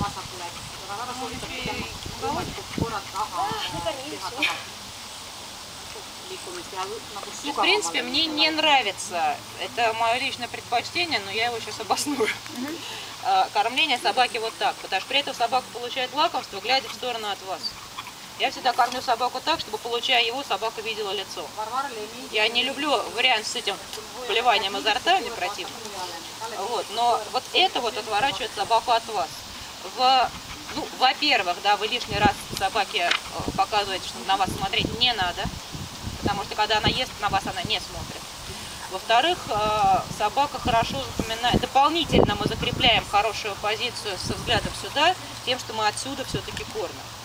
vasakule. aga väga soovitan võimalikult korralt taha Ну, в принципе, мне не нравится, это мое личное предпочтение, но я его сейчас обосную. А, Кормление собаки вот так, потому что при этом собака получает лакомство, глядя в сторону от вас. Я всегда кормлю собаку так, чтобы, получая его, собака видела лицо. Я не люблю вариант с этим плеванием изо рта, мне противно. Вот, но вот это вот отворачивает собаку от вас. В, ну, во-первых, да, вы лишний раз собаке э, показываете, что на вас смотреть не надо, потому что когда она ест, на вас она не смотрит. Во-вторых, э, собака хорошо запоминает. Дополнительно мы закрепляем хорошую позицию со взглядом сюда, тем, что мы отсюда все-таки кормим.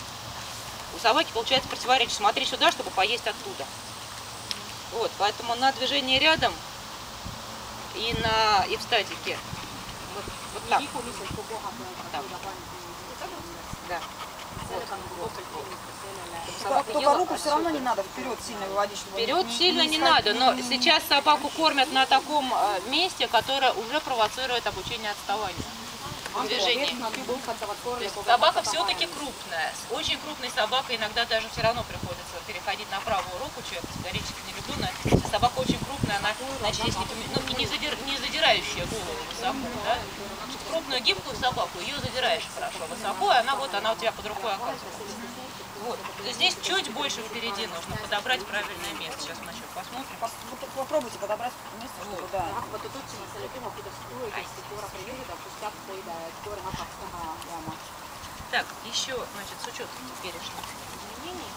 У собаки получается противоречие. Смотри сюда, чтобы поесть оттуда. Вот, поэтому на движении рядом и на и в статике. Вот, вот так. pandi. Да. sellele. Собака Только руку все равно не надо вперед сильно выводить, чтобы Вперед не- сильно не ска- надо, но не- сейчас собаку кормят на таком э, месте, которое уже провоцирует обучение отставания. Есть собака все-таки крупная. С очень крупной собакой иногда даже все равно приходится переходить на правую руку, что я категорически не люблю. Но если собака очень крупная, она, значит, какие-то, ну, и не, задир- не задирающая голову высоко, да? Крупную гибкую собаку, ее задираешь хорошо высоко, и она вот, она у тебя под рукой оказывается. Вот. Здесь чуть больше впереди нужно подобрать правильное место. Сейчас мы еще посмотрим. Вот Попробуйте подобрать место, чтобы, да. hakkavad tutvuma Так, еще, значит, с учетом теперешних изменений,